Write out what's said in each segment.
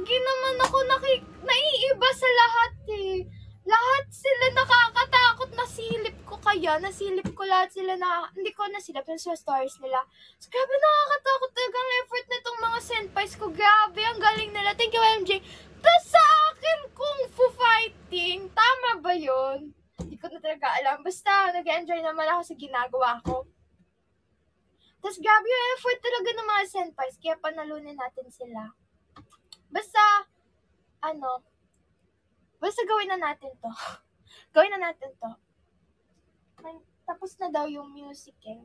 lagi naman ako naki, naiiba sa lahat eh. Lahat sila nakakatakot. Nasilip ko kaya. Nasilip ko lahat sila na... Hindi ko nasilip yung sa stories nila. So, grabe nakakatakot talaga ang effort nitong mga senpais ko. Grabe, ang galing nila. Thank you, MJ. Tapos sa akin, kung fu fighting, tama ba yun? Hindi ko na talaga alam. Basta, nag-enjoy naman ako sa ginagawa ko. Tapos grabe yung effort talaga ng mga senpais, kaya panalunin natin sila. Basta, ano, basta gawin na natin to. gawin na natin to. May- Tapos na daw yung music eh.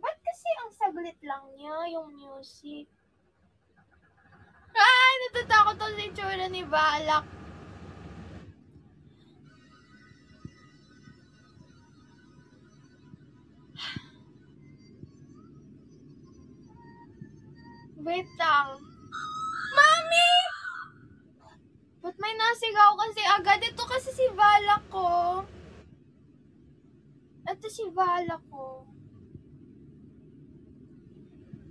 Ba't kasi ang saglit lang niya, yung music? Ay, natatakot ako sa itsura ni Balak. Wait lang. Mami! Ba't may nasigaw kasi agad? Ito kasi si Vala ko. Ito si Vala ko.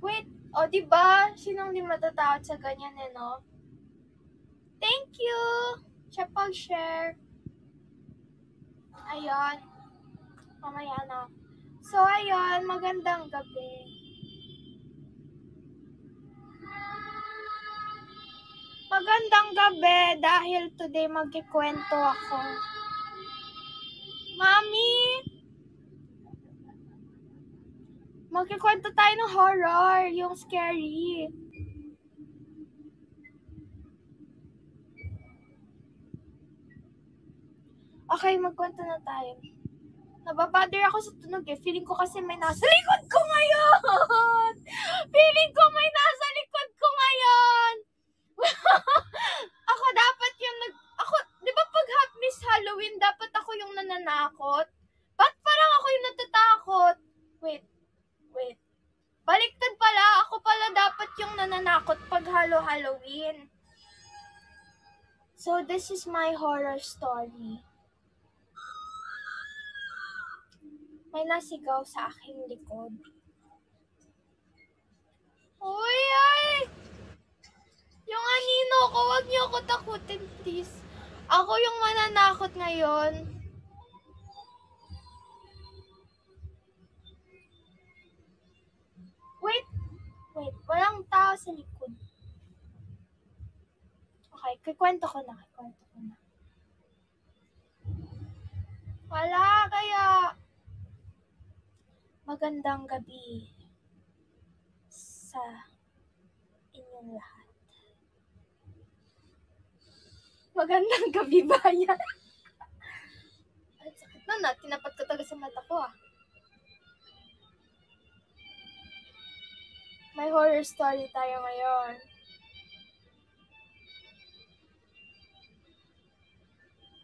Wait. O, di ba? Sinong di matatakot sa ganyan eh, no? Thank you! Siya pag-share. Ayun. Mamaya na. So, ayun. Magandang gabi. Magandang gabi dahil today magkikwento ako. Mami! Magkikwento tayo ng horror, yung scary. Okay, magkwento na tayo. Nababader ako sa tunog eh. Feeling ko kasi may nasa likod ko ngayon! Feeling ko may nasa likod ko ngayon! ako dapat yung nag... Ako, di ba pag Miss Halloween, dapat ako yung nananakot? Ba't parang ako yung natatakot? Wait, wait. Baliktad pala, ako pala dapat yung nananakot pag Halo Halloween. So, this is my horror story. May nasigaw sa aking likod. Uy, ay! Yung anino ko, wag niyo ako takutin, please. Ako yung mananakot ngayon. Wait, wait. Walang tao sa likod. Okay, kikwento ko na, kikwento ko na. Wala kaya. Magandang gabi sa inyong lahat. Magandang gabi, bayan. Ay, sakit na na. Tinapat ko talaga sa mata ko, ah. May horror story tayo ngayon.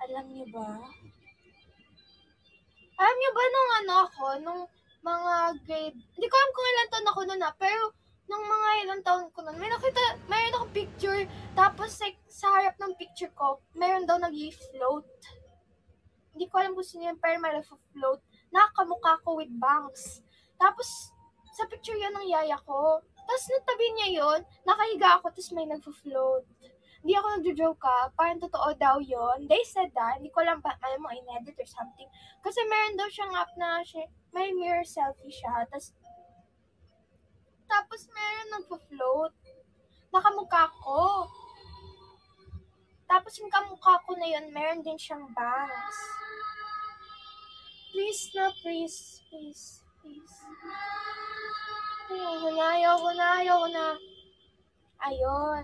Alam niyo ba? Alam niyo ba nung ano ako, nung mga grade, hindi ko alam kung ilan taon ako noon ah, pero nung mga ilang taon ko noon, may nakita, mayroon akong picture, tapos like, sa harap ng picture ko, mayroon daw nag-float. Hindi ko alam kung sino yun, pero may float. Nakakamukha ko with bangs. Tapos, sa picture yun ng yaya ko. Tapos, nung tabi niya yun, nakahiga ako, tapos may nag-float. Hindi ako nagjo-joke ka, parang totoo daw yon. They said that, hindi ko alam pa, alam mo, in-edit or something. Kasi meron daw siyang app na may mirror selfie siya, tapos tapos meron nagpo-float. Nakamukha ko. Tapos yung kamukha ko na yun, meron din siyang bangs. Please na, please, please, please. Ayoko na, ayoko na, ayoko na. Ayun.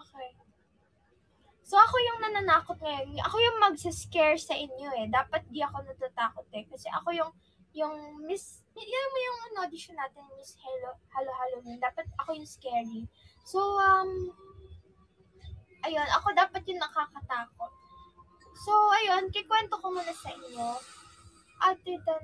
okay. So, ako yung nananakot ngayon. Ako yung magsascare sa inyo eh. Dapat di ako natatakot eh. Kasi ako yung, yung Miss, yan mo yung ano, audition natin, Miss Hello, Hello Halloween. Dapat ako yung scary. So, um, ayun, ako dapat yung nakakatakot. So, ayun, kikwento ko muna sa inyo. Other than,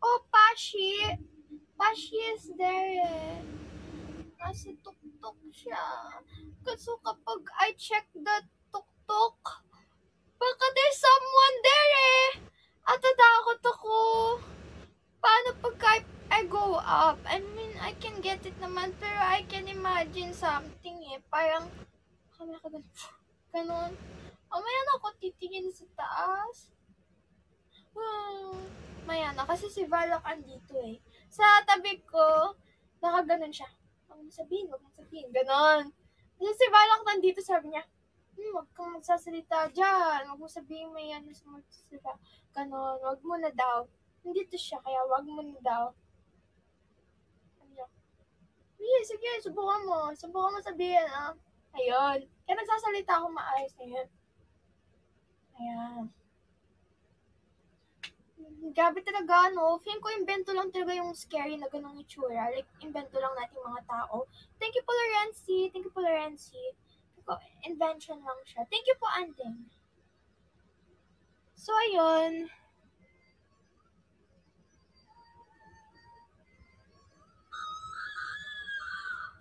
Oh, Pashi! Pashi is there eh. Kasi tuk tuk-tuk siya. Kaso kapag I check the tuk-tuk, baka there's someone there eh. At natakot ako. Paano pagka I go up? I mean, I can get it naman, pero I can imagine something eh. Parang, kami ako ganun. Ganun. Mamaya na ako titingin sa taas. Hmm. Maya na, kasi si Valak andito eh. Sa tabi ko, nakaganon siya. Huwag mo sabihin, huwag mo sabihin. Ganon. Kasi si Valak nandito, sabi niya, hmm, huwag kang magsasalita dyan. Huwag mo sabihin may ano sa magsasalita. Ganon, huwag mo na daw. Nandito siya, kaya huwag mo na daw. Sabi niya, sige, sige, subukan mo. Subukan mo sabihin, ah. Ayun. Kaya nagsasalita ako maayos ngayon. Ayan. Grabe talaga, no? Feeling ko invento lang talaga yung scary na ganong itsura. Like, invento lang natin mga tao. Thank you po, Lorenzi. Thank you po, Lorenzi. Ko, invention lang siya. Thank you po, Anding. So, ayun.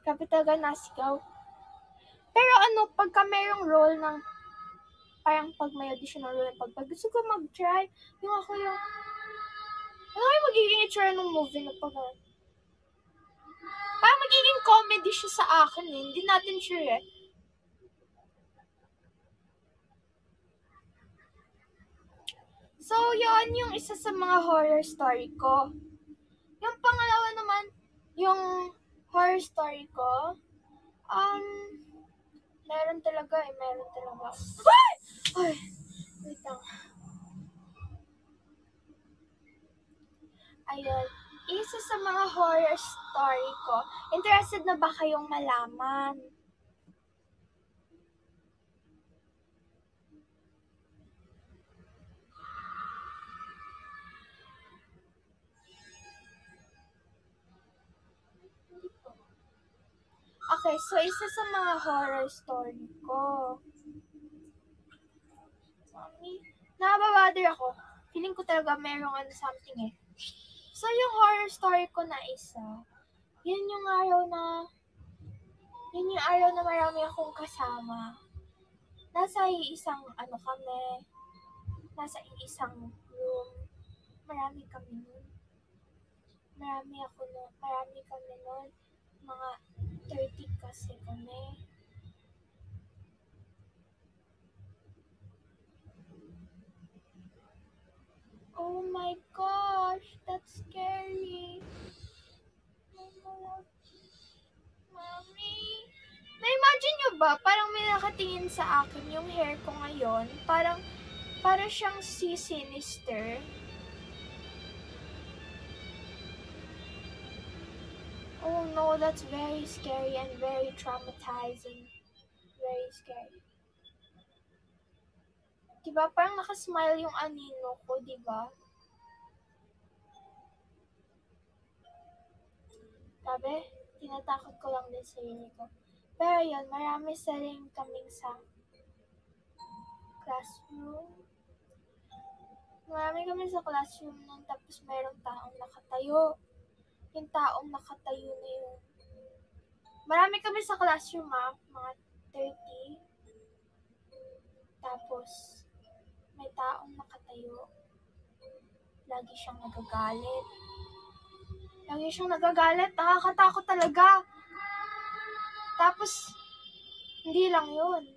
Grabe talaga nasigaw. Pero ano, pagka mayroong role ng parang pag may audition or pag, pag gusto ko mag-try, yung ako yung ano yung magiging itsura ng movie na pag parang magiging comedy siya sa akin eh. Hindi natin sure eh. So, yon yung isa sa mga horror story ko. Yung pangalawa naman, yung horror story ko, um, meron talaga eh, meron talaga. Ay! Ay! Wait lang. Ayun. Isa sa mga horror story ko. Interested na ba kayong malaman? Okay, so isa sa mga horror story ko. Mami, nakababother ako. Feeling ko talaga merong ano something eh. So, yung horror story ko na isa, yun yung araw na, yun yung araw na marami akong kasama. Nasa isang, ano kami, nasa isang room. Marami kami nun. Marami ako nun, marami kami nun. Mga 30 kasi kami. Oh my gosh, that's scary. Mami, na-imagine nyo ba, parang may nakatingin sa akin yung hair ko ngayon. Parang, para siyang si Sinister. Oh no, that's very scary and very traumatizing. Very scary. Diba? Parang nakasmile yung anino ko, diba? Sabi, tinatakot ko lang din sarili ko. Pero yun, marami sa rin kaming sa classroom. Marami kami sa classroom nun, tapos mayroong taong nakatayo. Yung taong nakatayo na yun. Marami kami sa classroom ha, mga 30. Tapos, may taong nakatayo. Lagi siyang nagagalit. Lagi siyang nagagalit. Nakakatakot talaga. Tapos, hindi lang yun.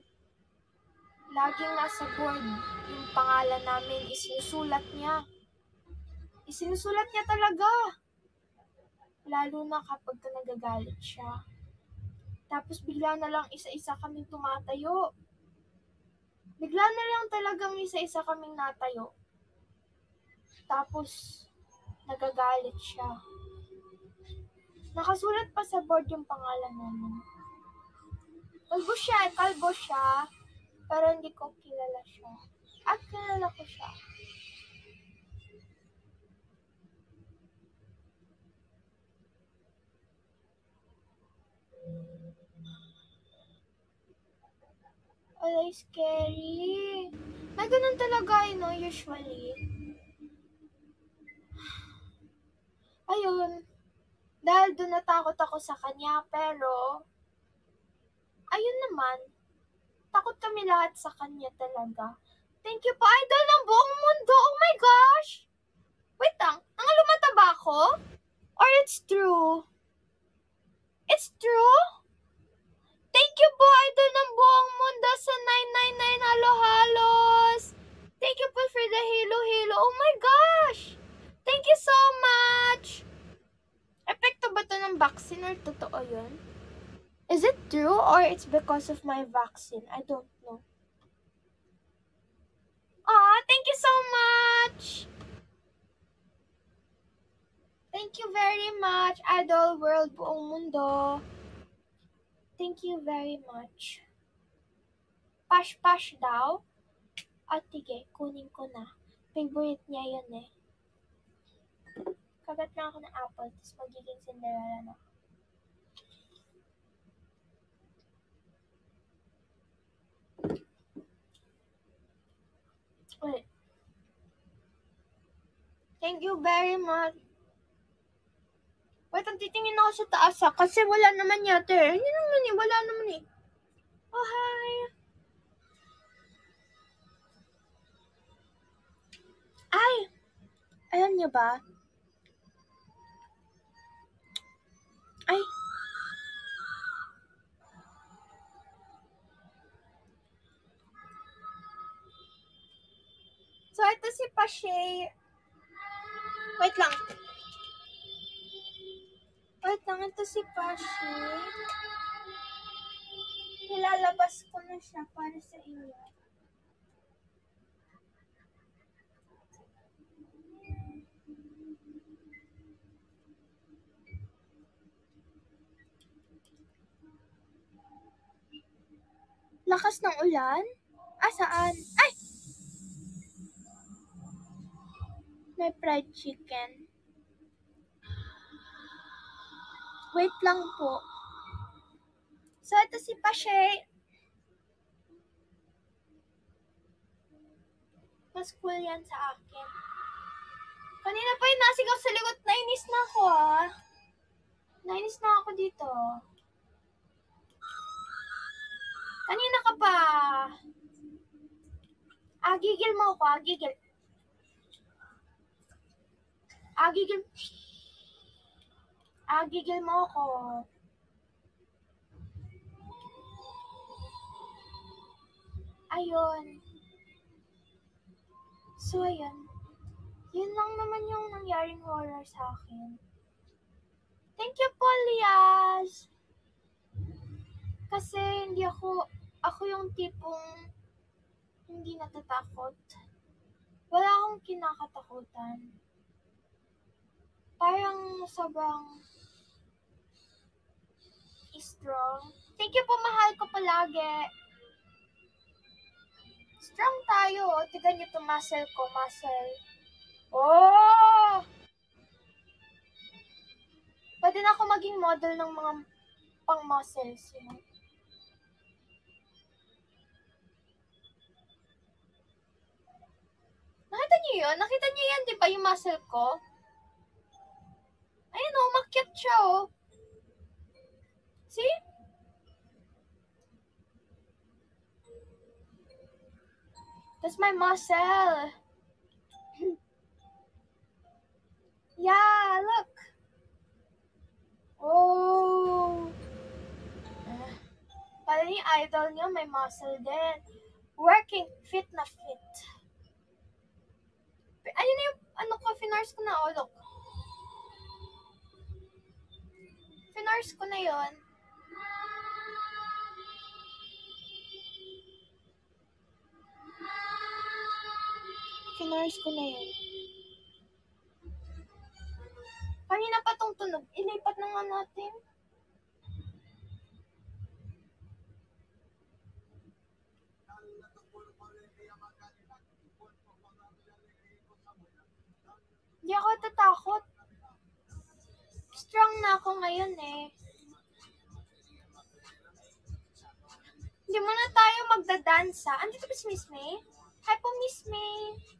Laging nasa board yung pangalan namin. Isinusulat niya. Isinusulat niya talaga. Lalo na kapag ka nagagalit siya. Tapos bigla na lang isa-isa kaming tumatayo. Bigla na lang talagang isa-isa kaming natayo. Tapos, nagagalit siya. Nakasulat pa sa board yung pangalan namin. Kalbo siya, kalbo siya, pero hindi ko kilala siya. At kilala ko siya. Alay, scary. May ganun talaga, you know, usually. Ayun. Dahil doon natakot ako sa kanya, pero ayun naman, takot kami lahat sa kanya talaga. Thank you po, idol ng buong mundo. Oh my gosh! Wait lang, nangalumata ba ako? Or it's true? It's true? Thank you po, idol ng buong mundo sa 999 halo-halos. Thank you po for the halo-halo. Oh my gosh! Thank you so much! Epekto ba to ng vaccine or totoo yun? Is it true or it's because of my vaccine? I don't know. Aw, thank you so much! Thank you very much, Idol World Buong Mundo. Thank you very much. Pash-pash daw? At tige, kunin ko na. Favorite niya yun eh. Kagat lang ako ng apple, tapos magiging Cinderella na. Wait. Thank you very much. Wait, ang titingin ako sa taas ha, kasi wala naman yata eh. Hindi naman eh, wala naman eh. Oh, hi. Ay! Alam niyo ba? Ay! So, ito si Pashay. Wait lang. Wait lang, ito si Pashay. Nilalabas ko na siya para sa inyo. Lakas ng ulan? Ah? Ay! May fried chicken. Wait lang po. So, ito si Pashay. Mas cool yan sa akin. Kanina pa yung nasigaw sa likod. Nainis na ako ah. Nainis na ako dito. Kanina ka pa. Ah, gigil mo ako ah. Gigil. Ah, gigil. Ah, gigil mo ako. Ayun. So, ayun. Yun lang naman yung nangyaring horror sa akin. Thank you po, Lias! Kasi hindi ako, ako yung tipong hindi natatakot. Wala akong kinakatakutan. Parang sobrang strong. Thank you po, mahal ko palagi. Strong tayo. oh. Tignan niyo to muscle ko, muscle. Oh! Pwede na ako maging model ng mga pang muscles, you know? Nakita niyo yun? Nakita niyo yan, di ba, yung muscle ko? Ayun oh, umakyat siya oh. See? That's my muscle. yeah, look. Oh. Uh, Pala ni idol niyo, may muscle din. Working fit na fit. Ayun na yung, ano ko, finars ko na, oh, look. Finars ko na yon. Finars ko na yun. Kanina pa tong tunog. Ilipat na nga natin. Hindi ako tatakot. Strong na ako ngayon eh. Hindi muna tayo magdadansa. Andito ba si Miss May? Hi po, Miss May.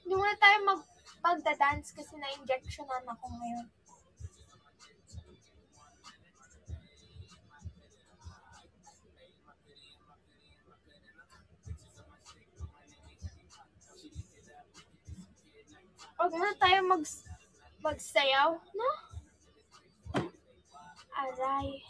Hindi muna tayo mag pagda-dance kasi na-injectionan ako ngayon. Huwag na tayo mag magsayaw, no? Aray.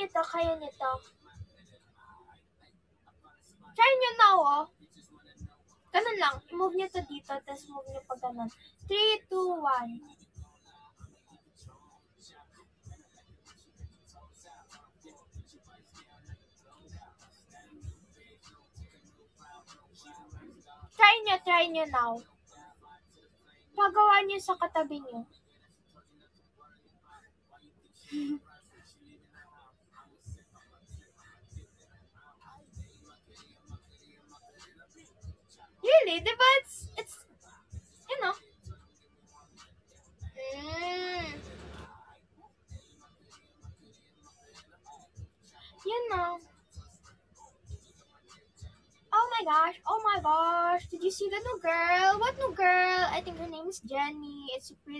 nito, kaya nito. Try nyo na, oh. Ganun lang. I-move nyo to dito, tapos move nyo pa ganun. 3, 2, 1. Try nyo, try nyo now. Pagawa nyo sa katabi nyo. really, but it's, it's you know. Mm. You know. Oh my gosh, oh my gosh. Did you see the new girl? What new girl? I think her name is Jenny. It's a pretty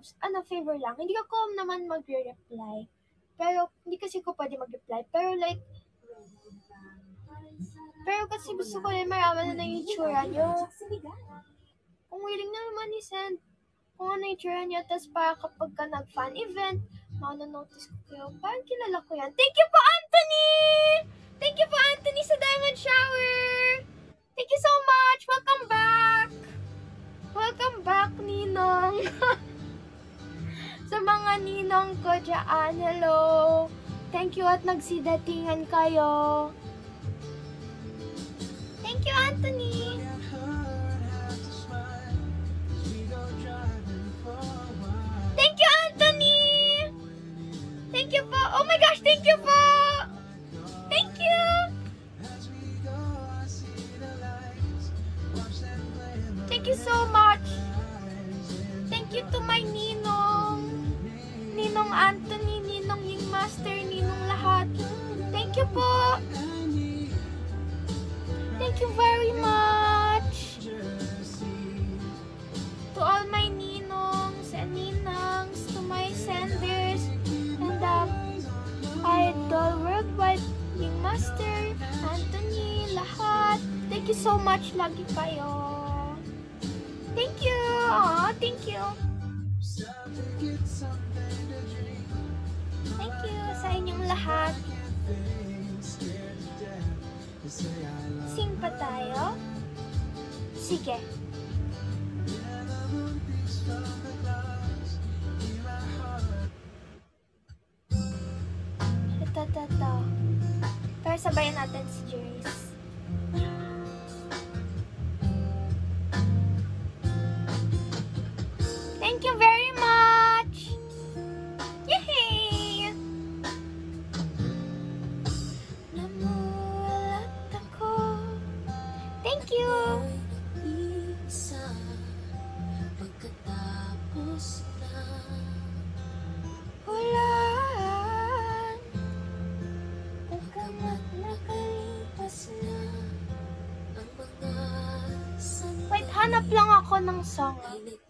Loves, ano, favor lang. Hindi ako naman magre-reply. Pero, hindi kasi ko pwede mag-reply. Pero like, pero kasi gusto ko rin maraman na yung itsura niyo. Kung willing na naman i-send kung ano yung itsura niya, tapos para kapag ka nag-fan event, manonotice ko kayo. Parang kilala ko yan. Thank you po, Anthony! Thank you po, Anthony, sa Diamond Shower! Thank you so much! Welcome back! Welcome back, Ninong! sa mga ninong ko dyan, hello! Thank you at nagsidatingan kayo. Thank you, Anthony! Thank you, Anthony! Thank you po. Oh my gosh, thank you po! Thank you! Thank you so much. Thank you to my ninong. Ninong Anthony, ninong yung master, ninong lahat. Thank you po. Thank you very much. To all my ninongs and ninangs, to my senders, and um, idol worldwide, yung master, Anthony, lahat. Thank you so much lagi kayo. Thank you. Aw, thank you. Thank you sa inyong lahat. Sing pa tayo? Sige. Ito, ito, ito. Pero sabayan natin si Jace. Ako ng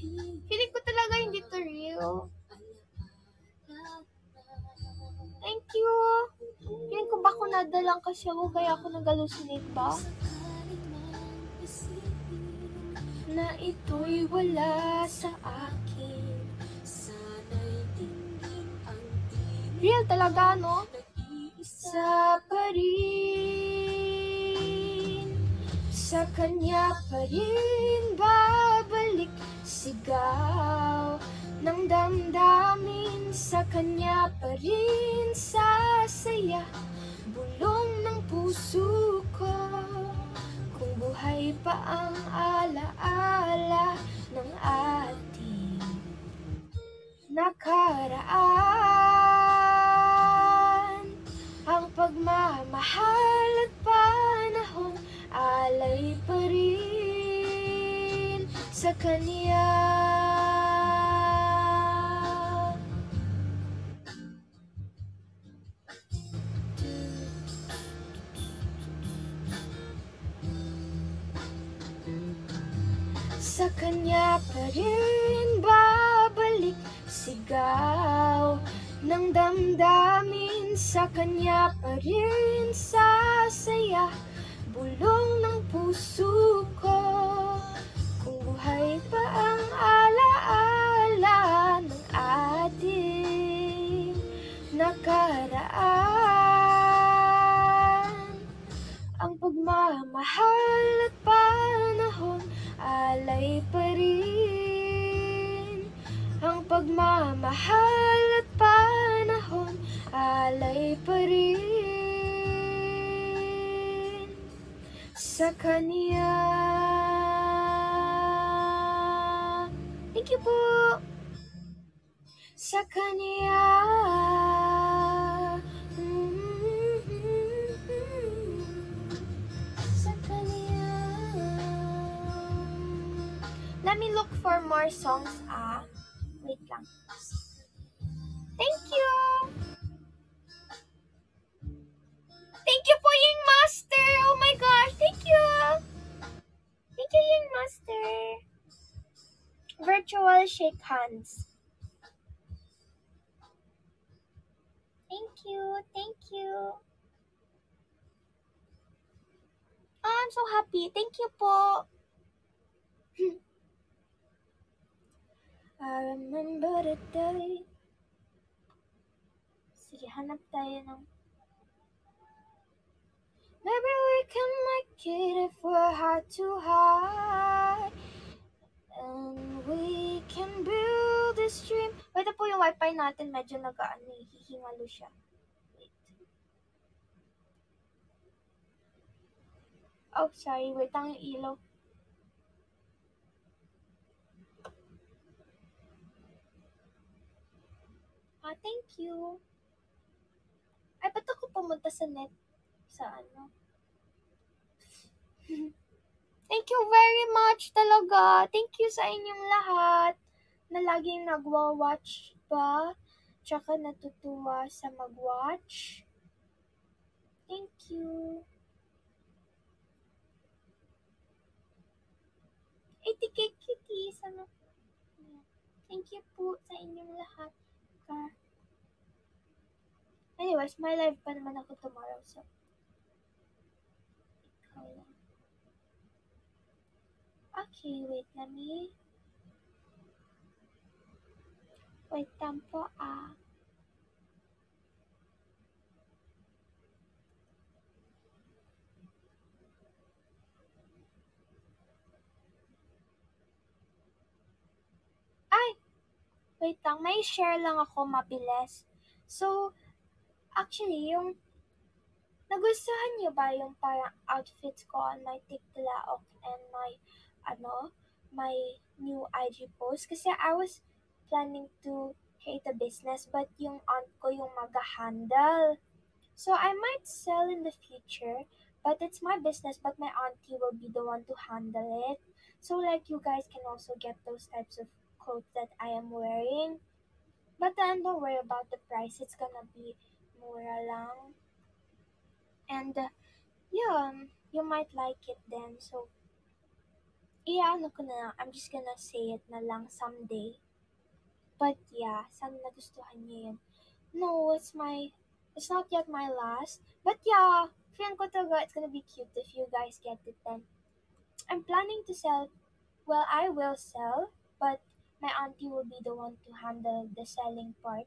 Feeling ko talaga hindi to real. Thank you. Feeling ko ba kunada lang kasi ako kaya ako nag-hallucinate ba? Na ito'y wala sa akin. Real talaga, no? Isa pa rin Sa kanya pa rin Babalik sigaw Ng damdamin Sa kanya pa rin Sasaya Bulong ng puso ko Kung buhay pa ang alaala Ng ating nakaraan. Ang pagmamahal at panahon Alay pa sa kanya Sa kanya pa rin babalik sigaw ng damdamin. Sa kanya pa rin sasaya bulong ng puso ko buhay pa ang alaala ng ating nakaraan. Ang pagmamahal at panahon alay pa rin. Ang pagmamahal at panahon alay pa rin. Sa kanya Thank you po Sa kanya Let me look for more songs, ah. Wait lang. Shake hands. Thank you, thank you. Oh, I'm so happy. Thank you po. I remember the day. Sige, hanap tayo ng... Maybe we can make it if we're hard to hide. And we can build this dream. Wait, po yung wifi natin. Medyo nag-ano, eh, hihingalo siya. Wait. Oh, sorry. Wait lang yung ilaw. Ah, thank you. Ay, ba't ako pumunta sa net? Sa ano? thank you very much talaga. Thank you sa inyong lahat na laging nagwa-watch pa. Tsaka natutuwa sa mag-watch. Thank you. 80k cuties. Ano? Thank you po sa inyong lahat. Ka. Anyways, my live pa naman ako tomorrow. So, ikaw lang. Okay, wait. Let me... Wait lang po ah. Ay! Wait lang, may share lang ako mabilis. So, actually, yung nagustuhan niyo ba yung parang outfits ko on my TikTok and my, ano, my new IG post? Kasi I was planning to create a business, but yung aunt ko yung mag-handle. So I might sell in the future, but it's my business, but my auntie will be the one to handle it. So like you guys can also get those types of clothes that I am wearing. But then don't worry about the price. It's gonna be mura lang. And uh, yeah, um, you might like it then. So yeah, ano ko na lang. I'm just gonna say it na lang someday. But yeah, sana nagustuhan niyo yun. No, it's my, it's not yet my last. But yeah, feeling ko talaga it's gonna be cute if you guys get it then. I'm planning to sell, well, I will sell, but my auntie will be the one to handle the selling part.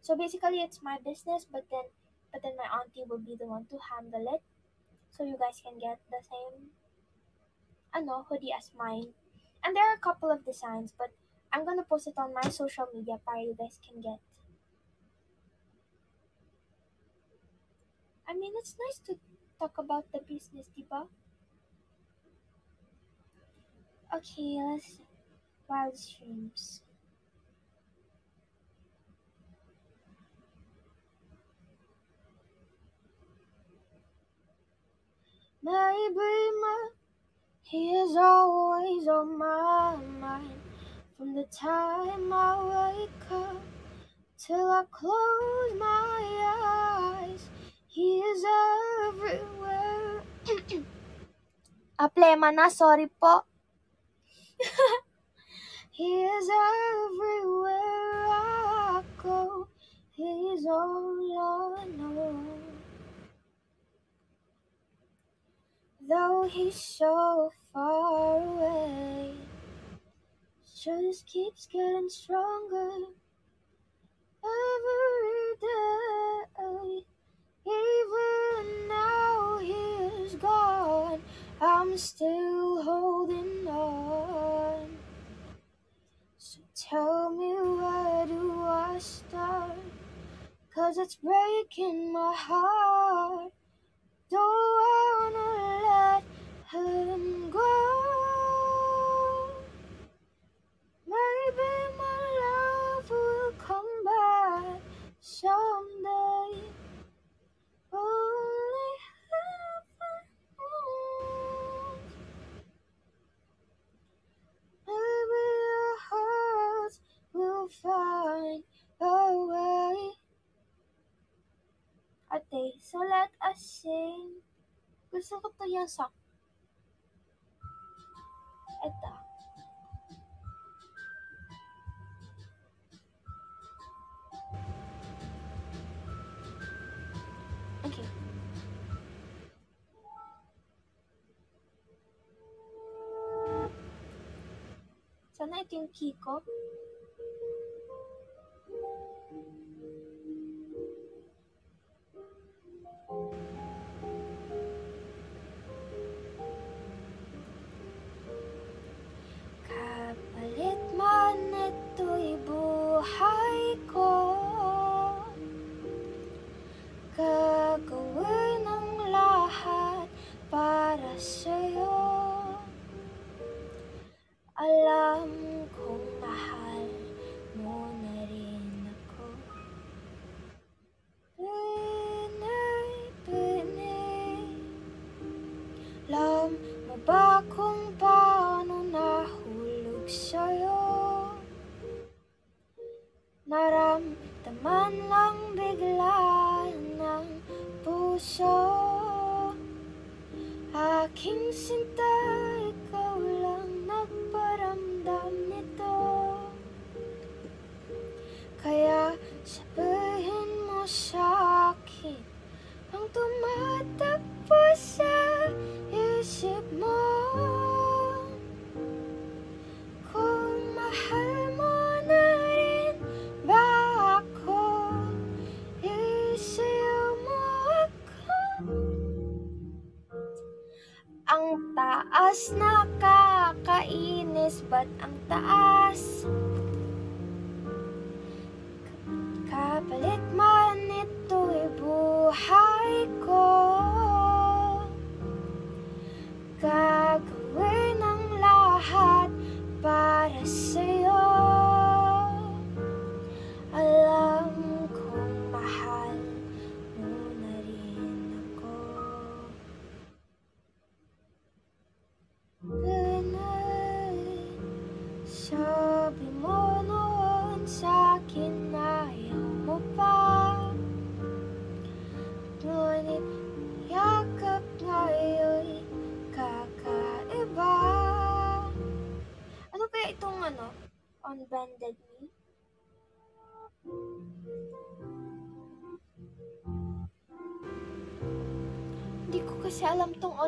So basically, it's my business, but then, but then my auntie will be the one to handle it. So you guys can get the same, ano, hoodie as mine. And there are a couple of designs, but I'm gonna post it on my social media para you guys can get. I mean, it's nice to talk about the business, diba? Okay, let's wild streams. Maybe my he is always on my mind from the time I wake up till I close my eyes. He is everywhere. Aplema na, sorry po. he is everywhere I go. He's all I know. Though he's so far away, just keeps getting stronger every day. Even now he is gone, I'm still holding on. So tell me where do I start? Cause it's breaking my heart. Don't wanna let him go. Maybe my love will come back someday. Only heaven knows. Maybe our hearts will find a way. Okay, so let us sing. Gusto ko to yung song. Sana ito yung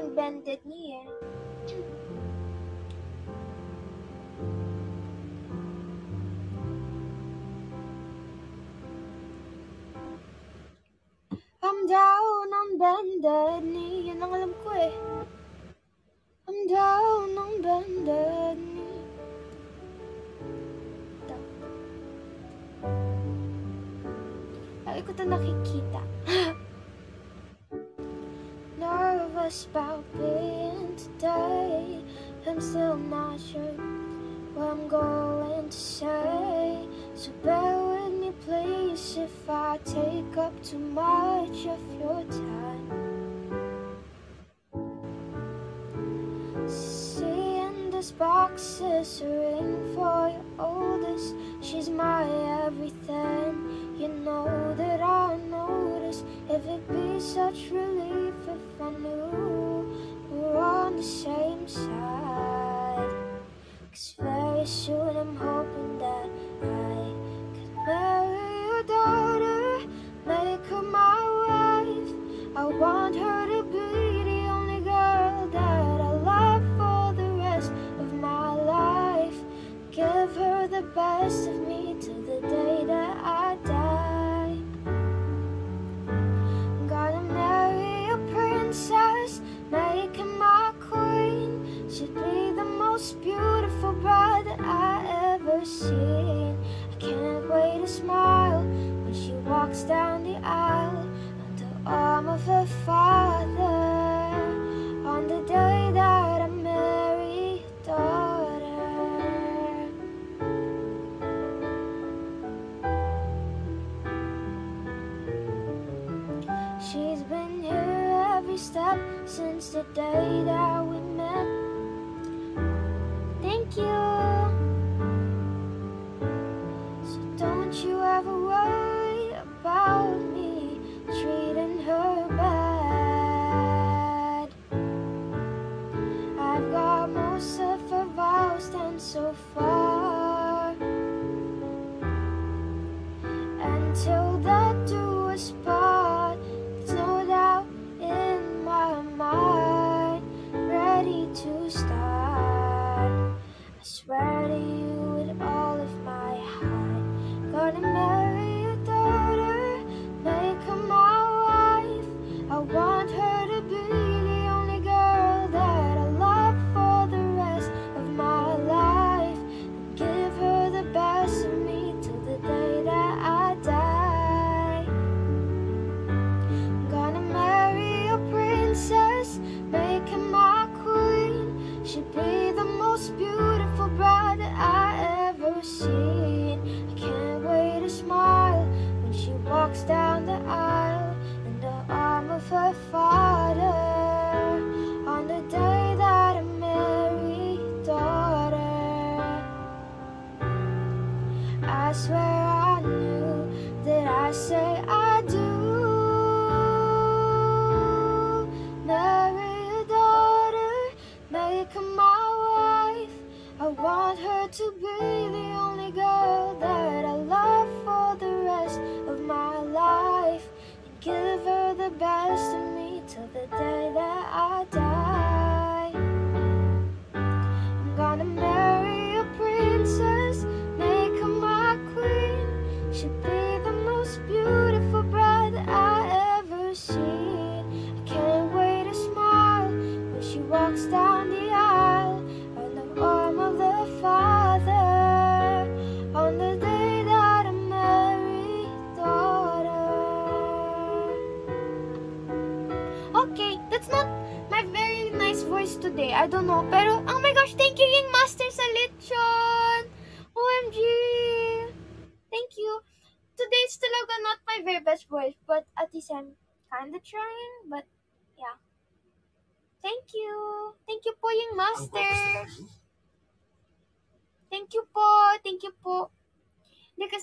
non-bended too much of your time. Seeing these boxes ring for your mercy.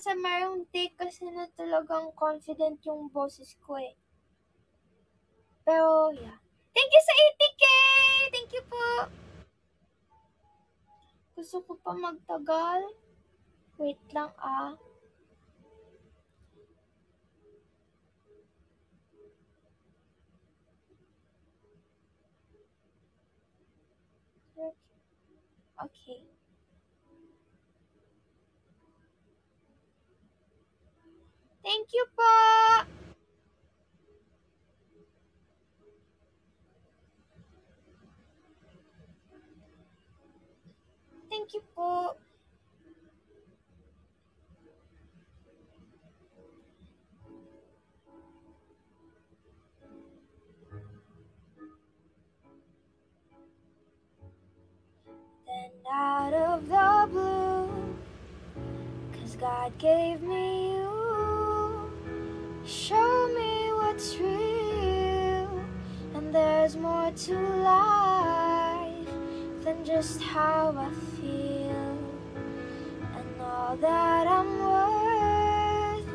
masama yung take kasi na talagang confident yung boses ko eh. Pero, yeah. Thank you sa 80k! Thank you po! Gusto ko pa magtagal. Wait lang ah. Okay. Thank you po. Thank you po. Then out of the blue, cause God gave me you. Show me what's real, and there's more to life than just how I feel. And all that I'm worth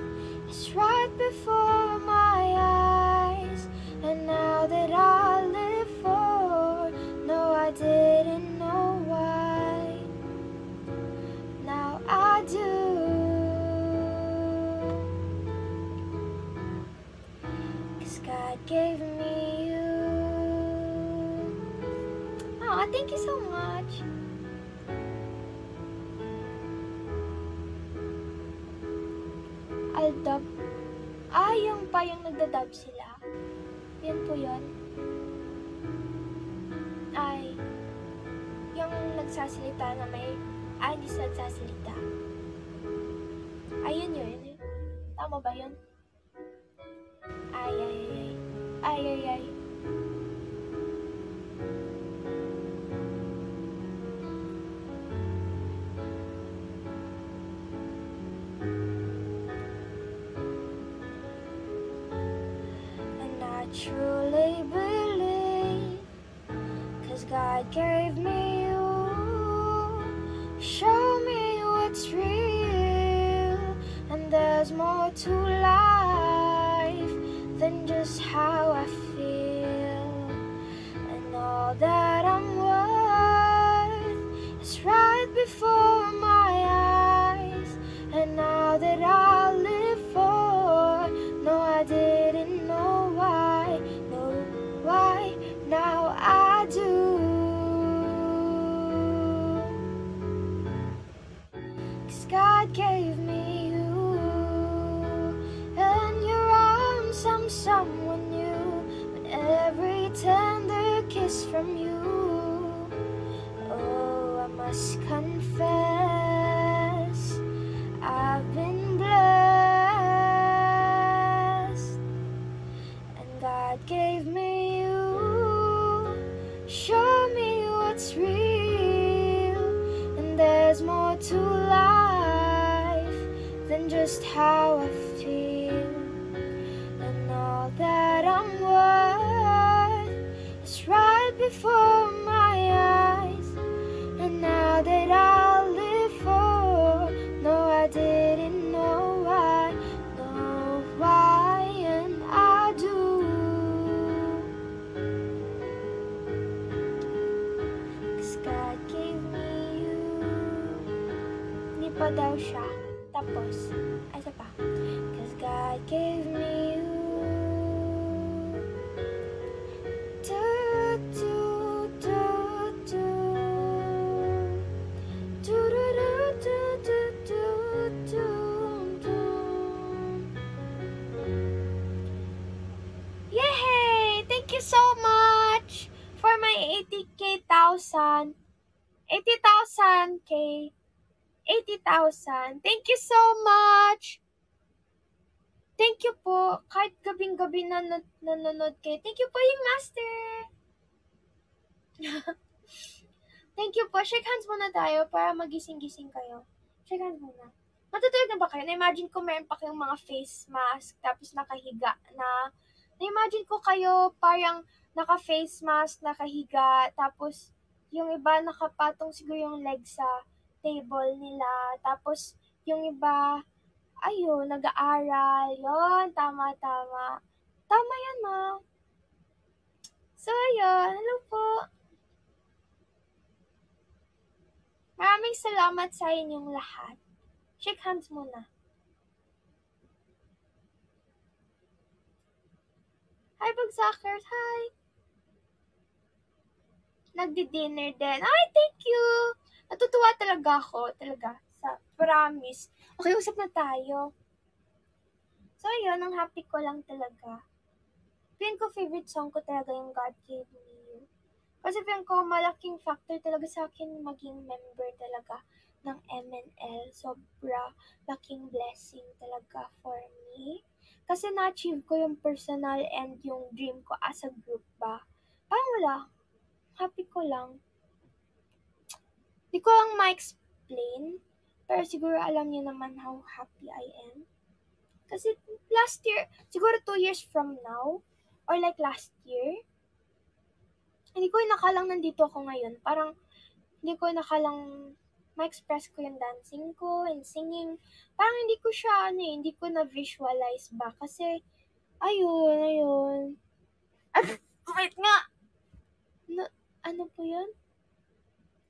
is right before my eyes. And now that I live for, no, I didn't know why. Now I do. Gave me you. Oh, thank you so much. Aldab. Ah, yung pa yung nagdadub sila. Yan po yun. Ay, yung nagsasalita na may, ah, hindi nagsasalita. Ayun yun. Tama ba yun? Truly believe, cause God gave me you. Show me what's real, and there's more to life pa daw siya. Tapos, ay pa. Cause God gave me you. Do, do! Thank you so much for my 80k thousand. 80,000 k. 80,000. Thank you so much. Thank you po. Kahit gabing-gabi na nan- nanonood kayo. Thank you po yung master. Thank you po. Shake hands muna tayo para magising-gising kayo. Shake hands muna. Matutulog na ba kayo? Na-imagine ko meron pa kayong mga face mask tapos nakahiga na na-imagine ko kayo parang naka-face mask, nakahiga, tapos yung iba nakapatong siguro yung leg sa table nila, tapos yung iba, ayun, nag-aaral, yon tama, tama. Tama yan, ma. So, ayun, hello po. Maraming salamat sa inyong lahat. Shake hands muna. Hi, Bagsackers. Hi. Nagdi-dinner din. Ay, thank you. Natutuwa talaga ako, talaga. Sa promise. Okay, usap na tayo. So, yun, ang happy ko lang talaga. Feeling ko favorite song ko talaga yung God Gave Me You. Kasi feeling ko malaking factor talaga sa akin maging member talaga ng MNL. Sobra laking blessing talaga for me. Kasi na-achieve ko yung personal and yung dream ko as a group ba. Parang wala. Happy ko lang. Di ko lang ma-explain. Pero siguro alam niyo naman how happy I am. Kasi last year, siguro two years from now, or like last year, hindi ko nakalang nandito ako ngayon. Parang, hindi ko nakalang ma-express ko yung dancing ko and singing. Parang hindi ko siya, ano eh, hindi ko na-visualize ba. Kasi, ayun, ayun. Wait nga! Na, ano po yun?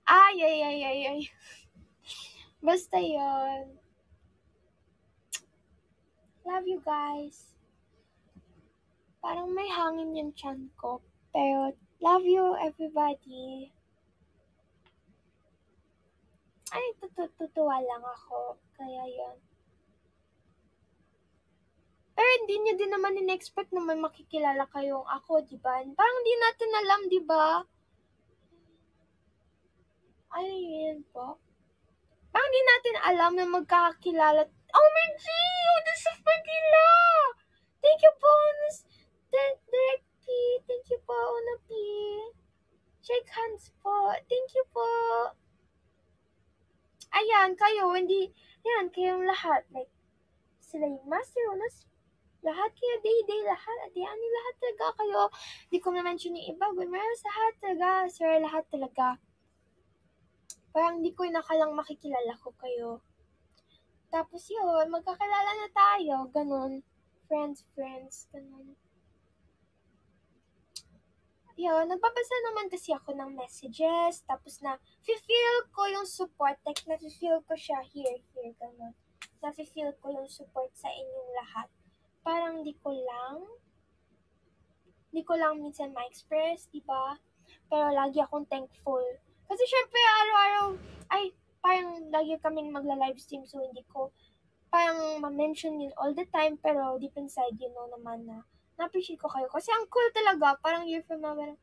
Ay, ay, ay, ay, ay. Basta yun. Love you guys. Parang may hangin yung chan ko. Pero, love you everybody. Ay, tutuwa lang ako. Kaya yun. Pero hindi nyo din naman in-expect na may makikilala kayong ako, di ba? Parang hindi natin alam, di ba? Ano yun po? Parang hindi natin alam na magkakakilala. Oh, my G! Oh, this is Manila! Thank you po, Di- Direct P. Thank you po, Una P. Shake hands po. Thank you po. Ayan, kayo, hindi, yan, kayong lahat. Like, sila yung Master Unas, lahat kayo, day-day, lahat, at yan, lahat talaga kayo. Hindi ko na-mention yung iba, good sa lahat talaga, sir, lahat talaga. Parang hindi ko nakalang makikilala ko kayo. Tapos yun, magkakilala na tayo, ganun. Friends, friends, ganun. Yun, nagbabasa naman kasi ako ng messages, tapos na, feel ko yung support, like, na-feel ko siya here, here, ganun. Na-feel ko yung support sa inyong lahat. Parang di ko lang, di ko lang minsan ma-express, di ba? Pero lagi akong thankful. Kasi syempre, araw-araw, ay, parang lagi kaming magla-livestream, so hindi ko, parang ma-mention yun all the time, pero deep inside, you know naman na, na-appreciate ko kayo. Kasi ang cool talaga, parang year from now, parang,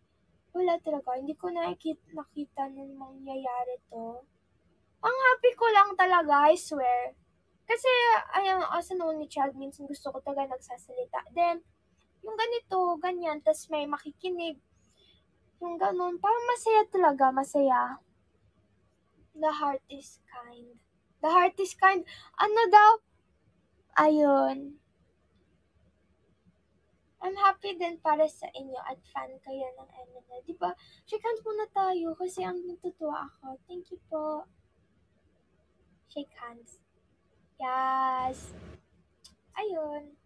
wala talaga, hindi ko nakikita, nakita nung mangyayari to. Ang happy ko lang talaga, I swear. Kasi, ayun, as an only child, minsan gusto ko talaga nagsasalita. Then, yung ganito, ganyan, tas may makikinig. Yung ganun, parang masaya talaga, masaya. The heart is kind. The heart is kind. Ano daw? Ayun. I'm happy din para sa inyo at fan kayo ng MNL. Di ba? Shake hands muna tayo kasi ang natutuwa ako. Thank you po. Shake hands. Yes. Ayun.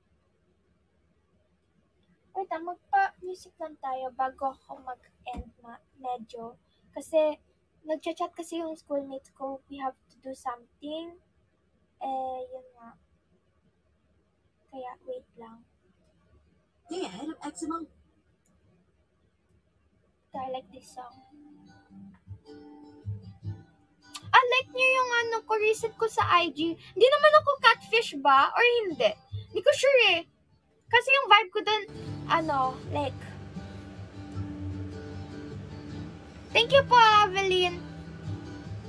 Wait, magpa-music lang tayo bago ako mag-end ma- medyo. Kasi, nagchat-chat kasi yung schoolmates ko, we have to do something. Eh, yun nga. Kaya, wait lang. Stay ahead of eczema. So, I like this song. Ah, like niyo yung ano ko, recent ko sa IG. Hindi naman ako catfish ba? Or hindi? Hindi ko sure eh. Kasi yung vibe ko dun, ano, like, Thank you po, Evelyn.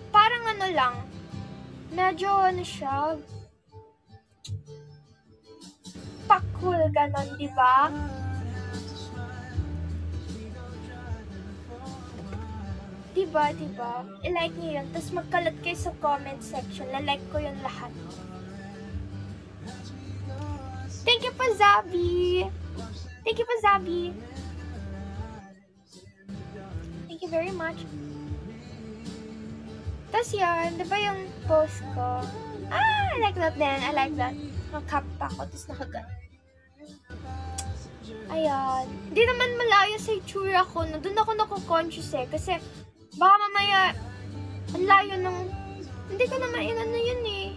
Parang ano lang, medyo ano siya, pakul ganon, di ba? Diba, diba? I-like niyo yun. Tapos magkalat kayo sa comment section. Na-like ko yun lahat. Thank you po, Zabi! Thank you po, Zabi! Thank you very much. Tapos yun, di ba yung post ko? Ah, I like that din. I like that. Nakakap pa ako, tapos nakagan. Ayan. Hindi naman malayo sa itsura ko. No? Doon ako naku-conscious eh. Kasi baka mamaya ang layo ng... Hindi ko naman inano yun eh.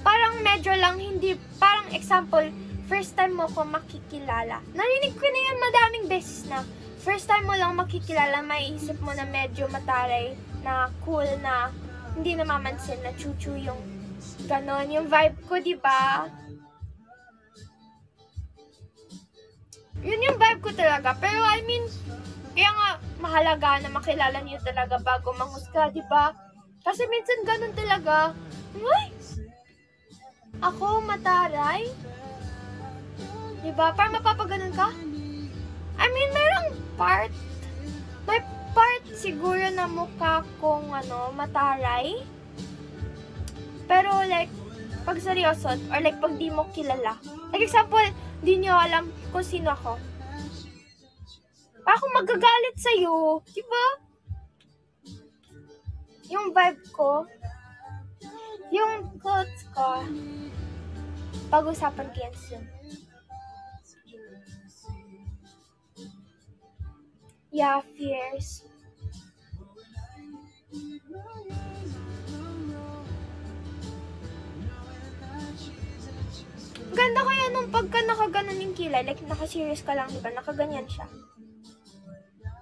Parang medyo lang hindi... Parang example, first time mo ko makikilala. Narinig ko na yan madaming beses na. First time mo lang makikilala, maiisip mo na medyo mataray na cool na hindi namamansin na chuchu yung ganon. Yung vibe ko, di ba? Yun yung vibe ko talaga. Pero I mean, kaya nga mahalaga na makilala niyo talaga bago manghusga, di ba? Kasi minsan ganun talaga. Uy! Ako, mataray? Di ba? Para mapapaganon ka? I mean, merong part. May part siguro na mukha kong ano, mataray. Pero like, pag seryoso, or like pag di mo kilala. Like example, di nyo alam kung sino ako. Ako magagalit sa'yo. Di ba? Yung vibe ko, yung quotes ko, pag-usapan ko soon. Yeah, fears. Ganda kaya nung pagka nakaganon yung kilay, like naka-serious ka lang, di ba? Nakaganyan siya.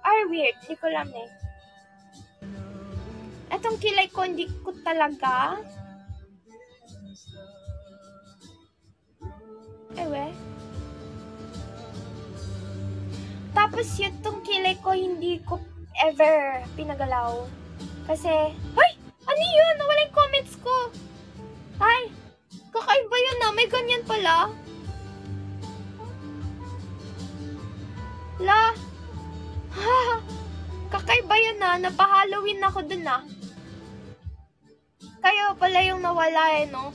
Or weird, hindi ko alam eh. Etong kilay ko, hindi ko talaga. Ewe. Tapos yun, tong kilay ko, hindi ko ever pinagalaw. Kasi, Hoy! Ano yun? Nawala yung comments ko. Ay! Kakaiba yun na. May ganyan pala. La. Kakaiba yun na. Napa-Halloween ako dun na. Kayo pala yung nawala eh, no?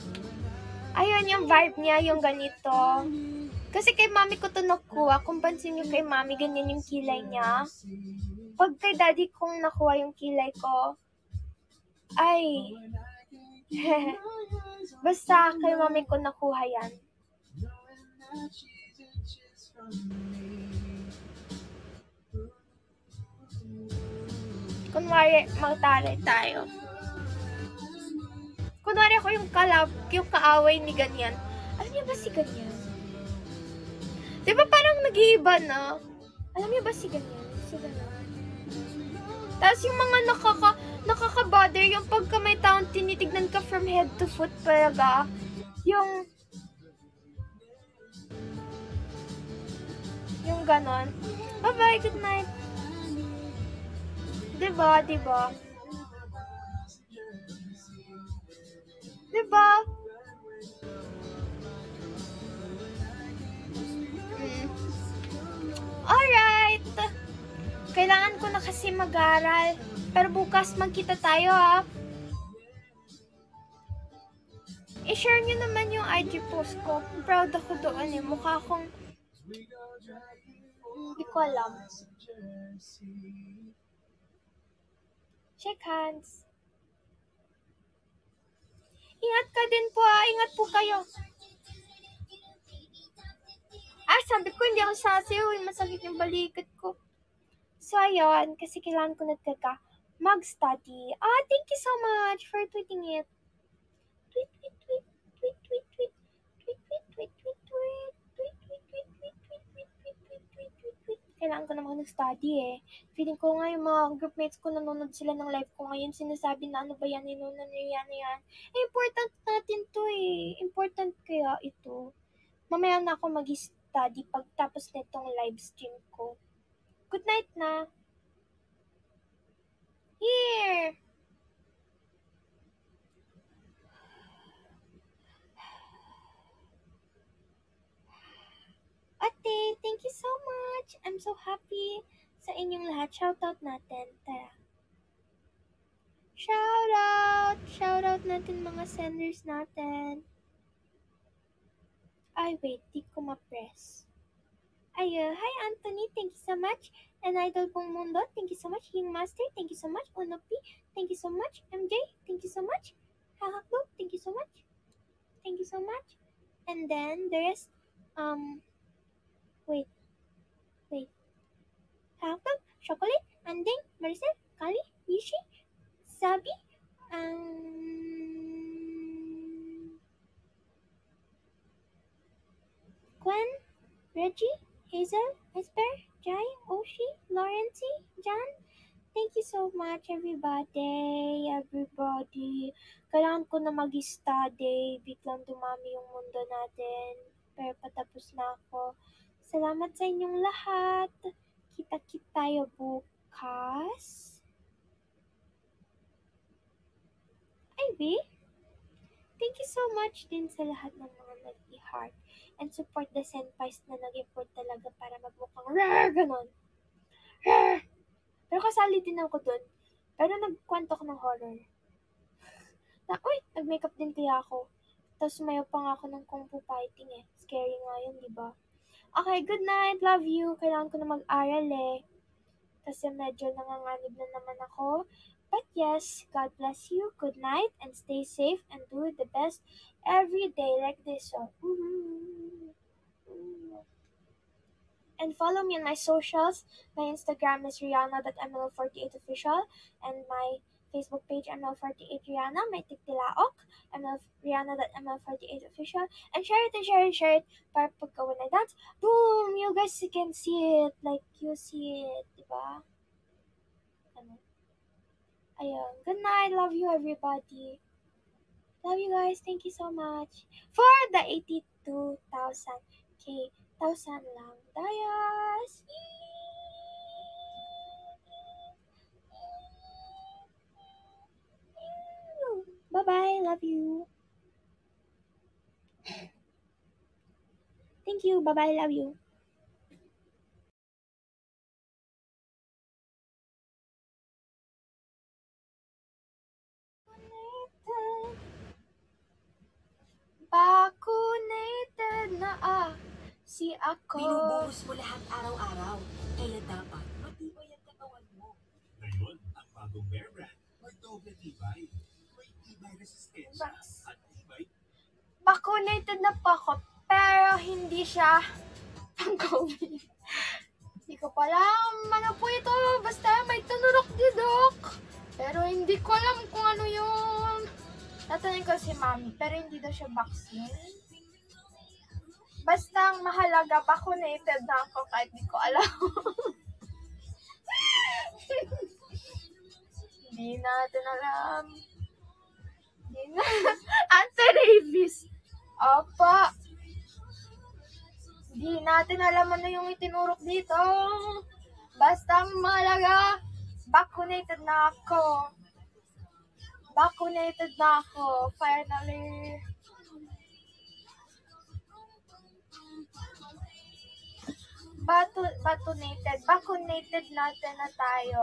Ayun yung vibe niya, yung ganito. Kasi kay mami ko to nakuha. Kung pansin niyo kay mami, ganyan yung kilay niya. Pag kay daddy kong nakuha yung kilay ko, ay, basta kay mami ko nakuha yan. Kunwari, magtaray tayo. Kunwari ako yung kalab, yung kaaway ni ganyan. Alam niyo ba si ganyan? Di ba parang nag-iiba na? Alam niyo ba si ganyan? Si ganyan. Tapos yung mga nakaka, nakaka-bother, yung pagka may taong tinitignan ka from head to foot talaga, yung, yung ganon. Bye-bye, good night. Diba, diba? Diba? Ko kasi mag-aral. Pero bukas magkita tayo ha. I-share nyo naman yung IG post ko. Proud ako doon eh. Mukha akong... Hindi ko alam. Shake hands. Ingat ka din po ah. Ingat po kayo. Ah, sabi ko hindi ako sasayaw. Masakit yung balikat ko. So, ayun. Kasi kailangan ko na talaga mag-study. Ah, thank you so much for tweeting it. Tweet, tweet, tweet, tweet, tweet, tweet, tweet, tweet, tweet, tweet, tweet, tweet, tweet, tweet, tweet, tweet, tweet, tweet. Kailangan ko naman nag-study eh. Feeling ko nga yung mga groupmates ko nanonood sila ng live ko ngayon. Sinasabi na ano ba yan, ano na yan, yan. Eh, important natin to eh. Important kaya ito. Mamaya na ako mag-study pagtapos nitong live stream ko. Good night na. Here. Ate, thank you so much. I'm so happy sa inyong lahat. Shoutout natin. Tara. Shoutout! Shoutout natin mga senders natin. Ay, wait. Di ko ma-press. Hi Anthony. Thank you so much. And Idol Pong Mundo. Thank you so much. King Master. Thank you so much. Uno P. Thank you so much. MJ. Thank you so much. Hakaklo. Thank you so much. Thank you so much. And then there's um wait. Wait. Hakaklo. Chocolate. Anding. Maricel. Kali. Yishi. Sabi. Um Gwen. Reggie. Hazel, Esper, Jai, Oshi, Laurency, Jan, Thank you so much, everybody. Everybody. Kailangan ko na mag-study. Biglang dumami yung mundo natin. Pero patapos na ako. Salamat sa inyong lahat. Kita-kita tayo bukas. Ivy, thank you so much din sa lahat ng mga nag-heart and support the senpais na nag-effort talaga para magmukhang rare, ganon. Rare! Pero kasali din ako dun. Pero nagkwento ko ng horror. Na, uy, nag-makeup din kaya ako. Tapos sumayaw pa nga ako ng kung fu fighting eh. Scary nga yun, di ba? Okay, good night. Love you. Kailangan ko na mag-aral eh. Kasi medyo nanganganib na naman ako. But yes, God bless you. Good night and stay safe and do the best every day like this. So, mm, mm. And follow me on my socials. My Instagram is rihanna.ml48official and my Facebook page ml48rihanna, my TikTilaok, ml rihanna.ml48official, and share it and share it, share it para pagka when I dance, boom, you guys can see it, like you see it, diba? Ano? Ayun. Good night. Love you, everybody. Love you guys. Thank you so much. For the 82,000 K, 1,000 lang. Dayas! Bye-bye. Love you. Thank you. Bye-bye. Love you. Vaccinated na ah, si ako. Binubuhos mo lahat araw-araw. Kaya dapat matibay ang katawan mo. Ngayon, ang bagong Bear Brand, may doble tibay. May tibay resistensya at tibay Vaccinated na po ako, pero hindi siya pang COVID. Hindi ko pala ano po ito, basta may tunurok di Doc. Pero hindi ko alam kung ano yun. Tatanungin ko si Mami, pero hindi daw siya vaccine. Basta ang mahalaga, vaccinated na ako kahit di ko alam. Hindi natin alam. Hindi na. Anti-rabies. Opo. Hindi natin alam ano yung itinurok dito. Basta ang mahalaga, vaccinated na ako. Vaccinated na ako, finally. Batu, vaccinated. Vaccinated natin na tayo.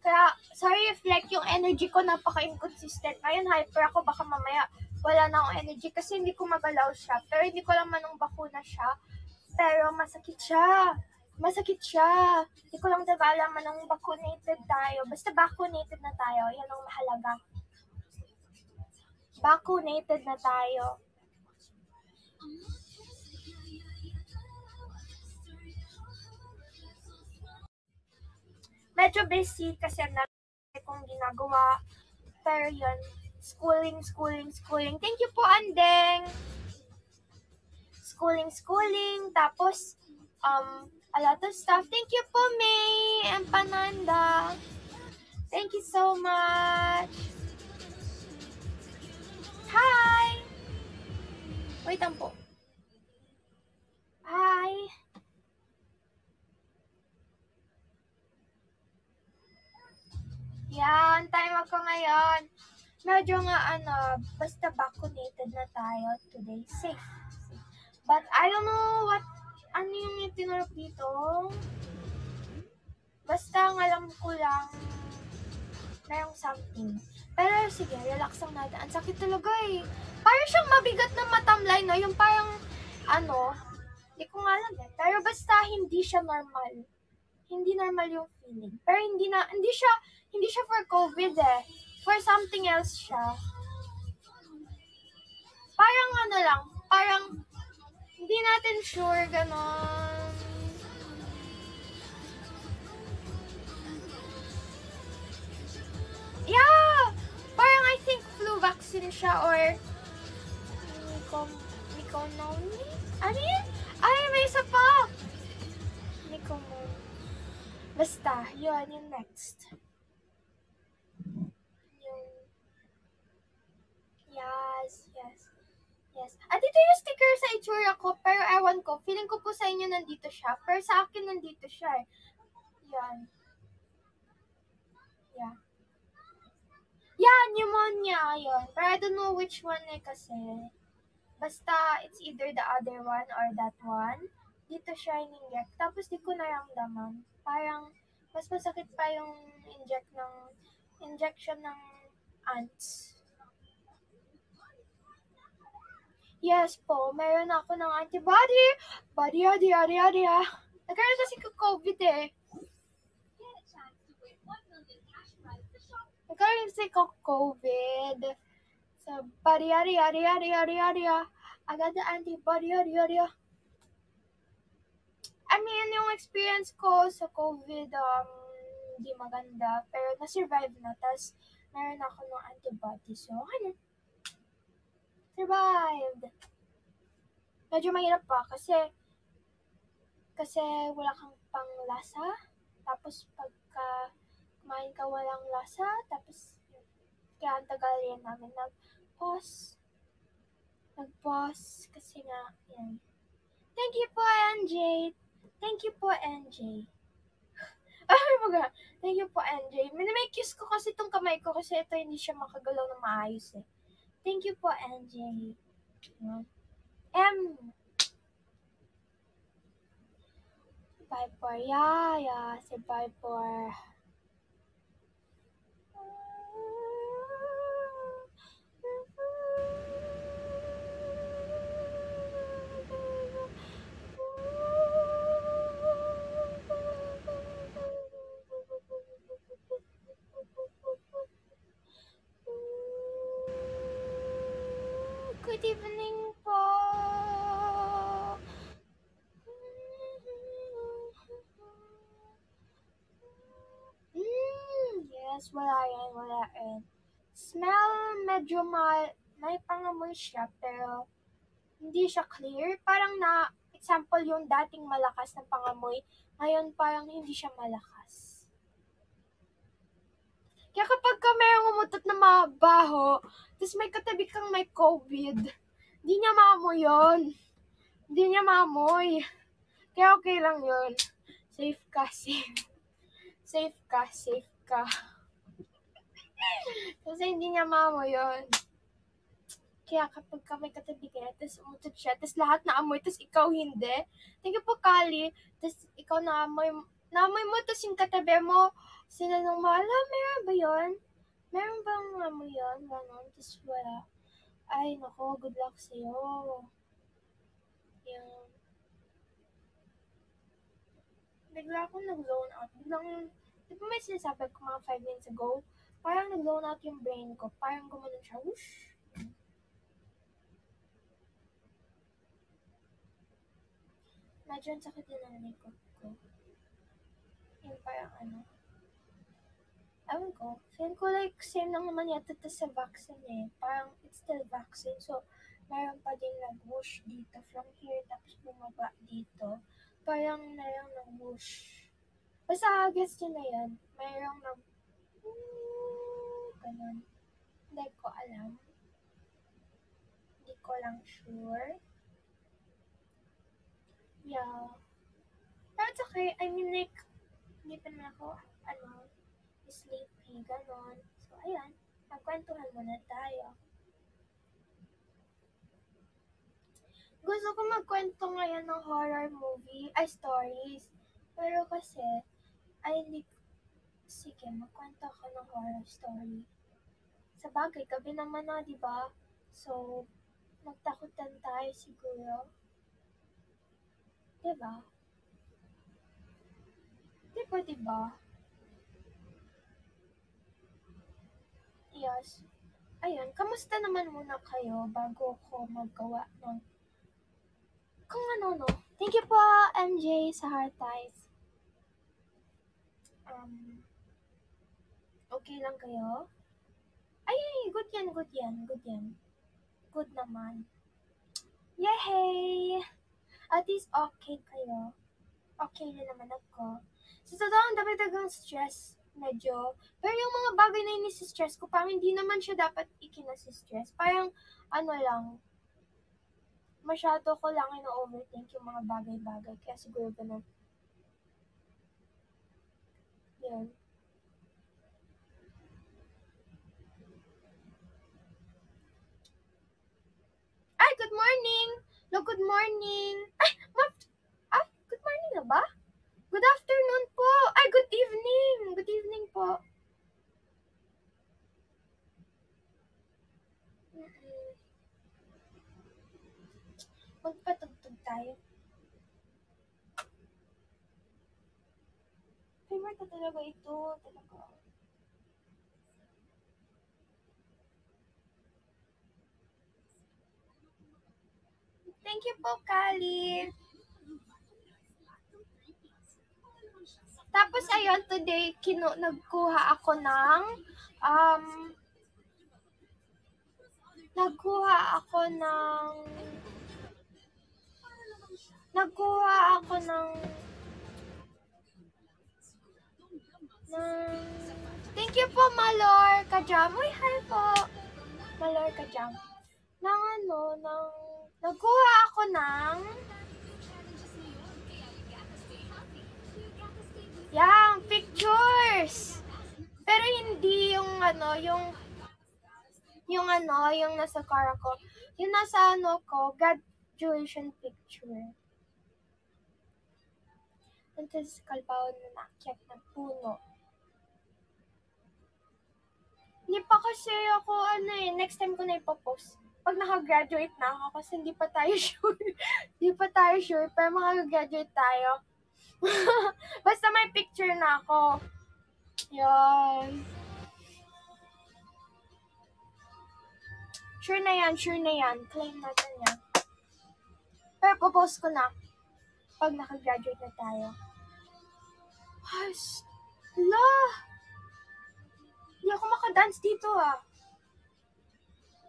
Kaya, sorry if like yung energy ko napaka-inconsistent. Ngayon, hyper ako, baka mamaya wala na akong energy kasi hindi ko magalaw siya. Pero hindi ko alam anong bakuna siya. Pero masakit siya. Masakit siya. Hindi ko lang diba alam anong vaccinated tayo. Basta vaccinated na tayo. Yan ang mahalaga. Vaccinated na tayo. Medyo busy kasi ang dami kong ginagawa. Pero yun, schooling, schooling, schooling. Thank you po, Andeng! Schooling, schooling. Tapos, um, a lot of stuff. Thank you po, May and Pananda. Thank you so much. Hi! Wait lang po. Hi! Yan, time ako ngayon. Medyo nga ano, basta vaccinated na tayo today. Safe. But I don't know what, ano yung itinurok dito. Basta ang alam ko lang, merong something. Pero sige, relax lang natin. Ang sakit talaga eh. Parang siyang mabigat na matamlay, no? Yung parang, ano, hindi ko nga alam eh. Pero basta hindi siya normal. Hindi normal yung feeling. Pero hindi na, hindi siya, hindi siya for COVID eh. For something else siya. Parang ano lang, parang hindi natin sure ganon. Yeah! Parang I think flu vaccine siya or Miko, Miko Ano yun? Ay, may isa pa! kung... Basta, yun, yung next. Yung... Yes, yes. Yes. At ito yung sticker sa itsura ko, pero ewan ko, feeling ko po sa inyo nandito siya, pero sa akin nandito siya eh. Yan. Yeah. Yeah, pneumonia, yun. Pero I don't know which one eh kasi. Basta, it's either the other one or that one. Dito siya in-inject. Tapos di ko naramdaman. Parang, mas masakit pa yung inject ng, injection ng ants. Yes po, meron ako ng antibody. Body, yadi, yadi, yadi, ah. Nagkaroon kasi ko COVID eh. Nagkaroon kasi ko COVID. So, body, yadi, yadi, yadi, yadi, yadi, ah. I got the antibody, yadi, yadi, ah. I mean, yung experience ko sa COVID, um, hindi maganda. Pero na-survive na. Tapos, meron ako ng antibody. So, ano? Survived. Medyo mahirap pa kasi kasi wala kang panglasa. Tapos pagka kumain ka walang lasa. Tapos kaya ang tagal yan namin nag-pause. Nag-pause kasi nga, yan. Thank you po, NJ. Thank you po, NJ. Ay, mga. Thank you po, NJ. May kiss ko kasi itong kamay ko kasi ito hindi siya makagalaw na maayos eh. Thank you po, NJ. M. Viper. Yeah, yeah. Si Viper. Good evening po. Mm, yes, wala yan, wala yan. Smell, medyo mal, may pangamoy siya, pero hindi siya clear. Parang na, example yung dating malakas na pangamoy, ngayon parang hindi siya malakas. Kaya kapag ka mayroong umutot na mabaho, tapos may katabi kang may COVID, hindi niya maamoy yun. Hindi niya maamoy. Kaya okay lang yun. Safe ka, safe. Safe ka, safe ka. Kasi hindi niya maamoy yun. Kaya kapag ka may katabi ka, tapos umutot siya, tapos lahat na amoy, tapos ikaw hindi. You po, Kali. Tapos ikaw na amoy, naamoy mo, tapos yung katabi mo, sinanong mo, ala, meron ba yun? Meron bang amoy yun? Ganon, tapos wala. Ay, nako, good luck sa'yo. Yung... Bigla akong nag-zone out. Biglang, di ba may sinasabi ko mga 5 minutes ago? Parang nag-zone out yung brain ko. Parang gumanon siya. Whoosh! Medyo ang sakit din ang ko. Yung parang ano. Ewan ko. Feeling ko like same lang naman yata ito sa vaccine eh. Parang it's still vaccine. So, meron pa din nag-whoosh dito from here tapos bumaba dito. Parang merong nag-whoosh. Basta guess nyo na yan. Merong nag ganun. Hindi ko alam. Hindi ko lang sure. Yeah. It's okay. I mean, like, hindi pa naman ako, ano, sleepy, ganon. So, ayan. Magkwentuhan muna tayo. Gusto ko magkwento ngayon ng horror movie, ay stories. Pero kasi, ay hindi, sige, magkwento ako ng horror story. Sa bagay, gabi naman na, di ba? So, magtakutan tayo siguro. Diba? Diba, diba? Yes. Ayun, kamusta naman muna kayo bago ko maggawa ng kung ano, no. Thank you po, MJ, sa Heart Ties. Um, okay lang kayo? Ay, good yan, good yan, good yan. Good naman. Yay! At least okay kayo. okay na naman ako. Sa totoo, ang dami-dagang stress, medyo. Pero yung mga bagay na stress ko, parang hindi naman siya dapat ikinasistress. Parang, ano lang, masyado ko lang ino-overthink yung mga bagay-bagay. Kaya siguro ganun. Yun. Ay, good morning! No, good morning! Ay, ma... Ay, good morning na ba? Good afternoon po! Ay, good evening! Good evening po. Magpatugtog tayo. Favorite ko talaga ito. Talaga. Thank you po, Kali. Tapos ayun, today kinu nagkuha ako ng um nagkuha ako ng nagkuha ako ng ng Thank you po, Malor Kajam. Uy, hi po. Malor Kajam. Ng ano, ng nagkuha ako ng Yang, pictures. Pero hindi yung ano, yung yung ano, yung nasa car ko. Yung nasa ano ko, graduation picture. Ito sa kalbaon na naakyat ng puno. Hindi pa kasi ako, ano eh, next time ko na ipopost. Pag nakagraduate na ako, kasi hindi pa tayo sure. hindi pa tayo sure, pero makagraduate tayo. Basta may picture na ako. Yan. Sure na yan, sure na yan. Claim natin yan. Pero popost ko na pag nakagraduate na tayo. Has, la! Hindi ako makadance dito ah.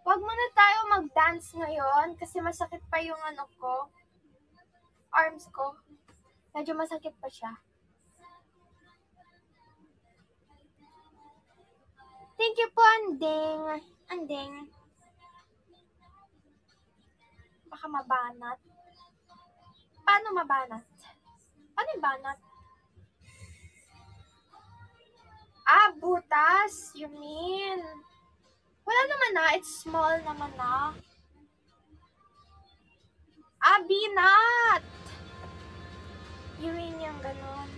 Wag muna tayo mag-dance ngayon kasi masakit pa yung ano ko. Arms ko. Medyo masakit pa siya. Thank you po, Anding. Anding. Baka mabanat. Paano mabanat? Paano banat? Ah, butas. You mean? Wala naman na. It's small naman na. Ah, binat. You mean yung ganun?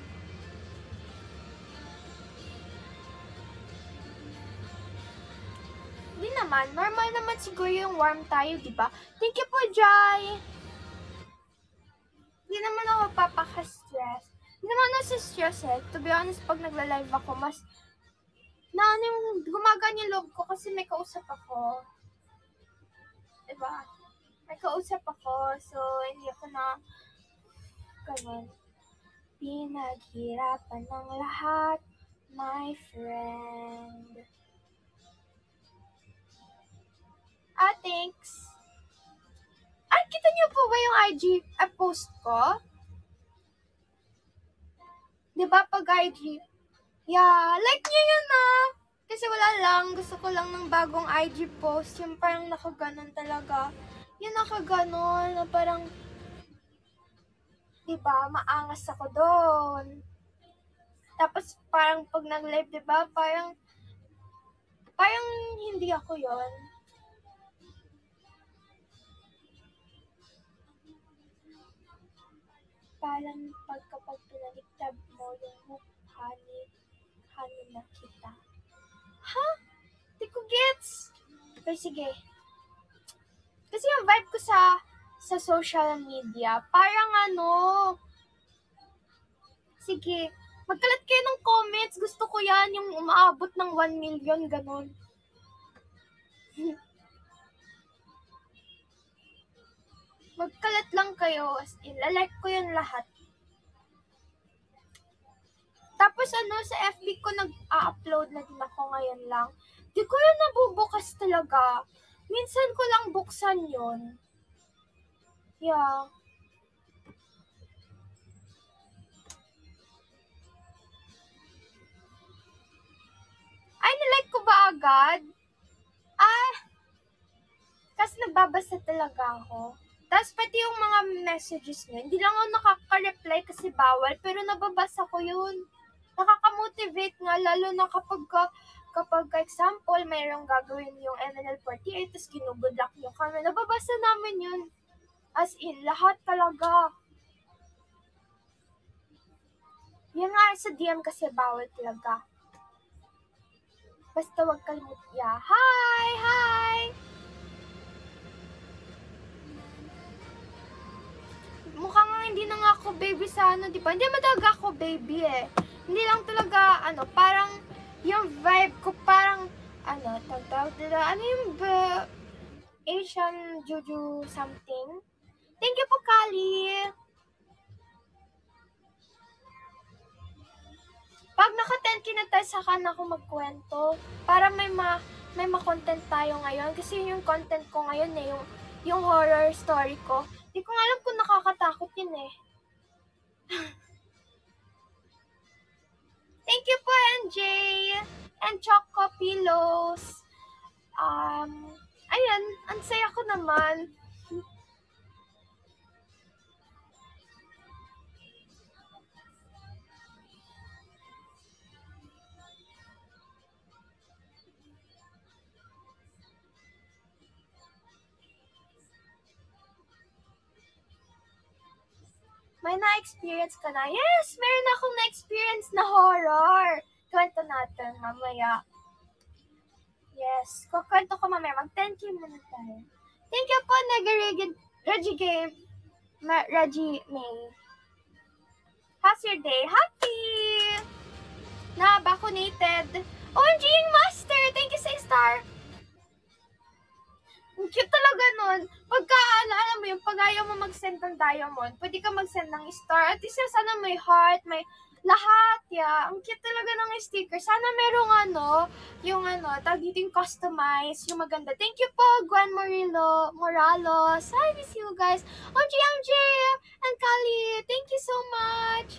Hindi naman. Normal naman siguro yung warm tayo, di ba? Thank you po, Jai! Hindi naman ako papaka-stress. Hindi naman ako stress eh. To be honest, pag nagla-live ako, mas na ano yung gumagaan yung loob ko kasi may kausap ako. Diba? May kausap ako, so hindi ako na ganun. Pinaghirapan ng lahat, my friend. Ah, thanks. Ah, kita niyo po ba yung IG ah, post ko? Di ba pag IG? Yeah, like niyo yun ah. Kasi wala lang, gusto ko lang ng bagong IG post. Yung parang nakaganon talaga. Yung nakaganon, na parang, di ba, maangas ako doon. Tapos parang pag nag-live, di ba, parang, parang hindi ako yon Parang pag kapag pinaliktad mo yung mukha ni, na kita. Ha? Di ko gets. Pero sige. Kasi yung vibe ko sa sa social media, parang ano, sige, magkalat kayo ng comments. Gusto ko yan, yung umaabot ng 1 million, ganun. Magkalat lang kayo, as in, lalike ko yun lahat. Tapos ano, sa FB ko nag-upload na din ako ngayon lang. Di ko yun nabubukas talaga. Minsan ko lang buksan yun. Yeah. Ay, nalike ko ba agad? Ah, kasi nababasa talaga ako. Tapos pati yung mga messages niya, hindi lang ako nakaka-reply kasi bawal, pero nababasa ko yun. Nakaka-motivate nga, lalo na kapag, kapag example, mayroong gagawin yung MNL48, tapos ginugood luck nyo kami. Nababasa namin yun. As in, lahat talaga. Yan nga sa DM kasi bawal talaga. Basta wag kalimut. Yeah. Hi! Hi! Mukhang hindi na nga ako baby sa ano, di ba? Hindi naman talaga ako baby eh. Hindi lang talaga, ano, parang yung vibe ko parang, ano, tawag nila, ano yung ba, Asian Juju something. Thank you po, Kali. Pag naka 10k na tayo, saka na ako magkwento. Para may ma may ma-content tayo ngayon. Kasi yun yung content ko ngayon eh, yung, yung horror story ko. Di ko alam kung nakakatakot yun eh. Thank you po, NJ! And Choco Pillows. Um, ayan, ang saya ko naman. May na-experience ka na? Yes! Meron akong na-experience na horror. Kwento natin mamaya. Yes. Kukwento ko mamaya. Mag-10k muna tayo. Thank you po, Nega Reggie Game. Ma- Reggie May. How's your day? Happy! Na-vaccinated. OMG, master! Thank you sa star. Ang cute talaga nun. Pagka, ano, alam mo yung pag ayaw mo mag-send ng diamond, pwede ka mag-send ng star. At least sana may heart, may lahat, yeah. Ang cute talaga ng sticker. Sana merong ano, yung ano, tag dito yung yung maganda. Thank you po, Gwen Morilo, Moralos. I miss you guys. OMG, MJ, and Kali, thank you so much.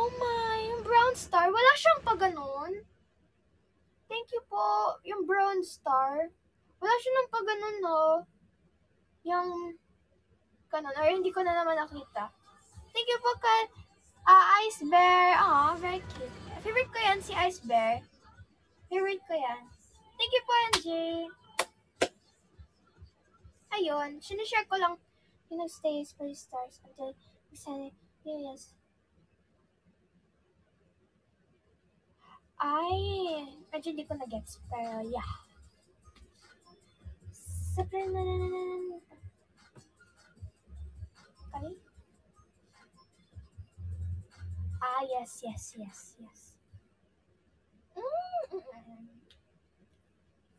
Oh my, yung brown star, wala siyang pa ganun. Thank you po, yung brown star. Wala siya nang pa ganun, no? Yung, ganun, or hindi ko na naman nakita. Thank you po kay ah, Ice Bear. Ah, very cute. Favorite ko yan, si Ice Bear. Favorite ko yan. Thank you po, NJ. Ayun, sinishare ko lang yung stays for the stars until isa yes. Ay, medyo hindi ko na-gets, pero yeah. Sabrina. Okay. Ah, yes, yes, yes, yes. Mm, mm, mm.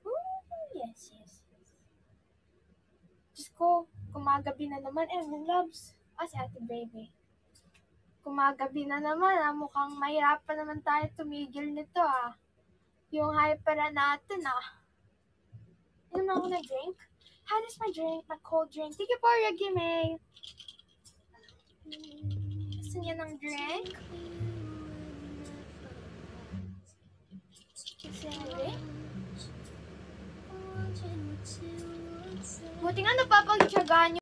Mm, yes, yes, yes. Diyos ko, kumagabi na naman, eh, loves. Ah, si Ate Baby. Kumagabi na naman, ah. Mukhang mahirapan naman tayo tumigil nito, ah. Yung hyper na natin, ah. Inom na ako na drink. Does my drink, my cold drink? Thank you for your gimme. Gusto niya ng drink? Gusto niya ng drink? Buti nga napapagtsagaan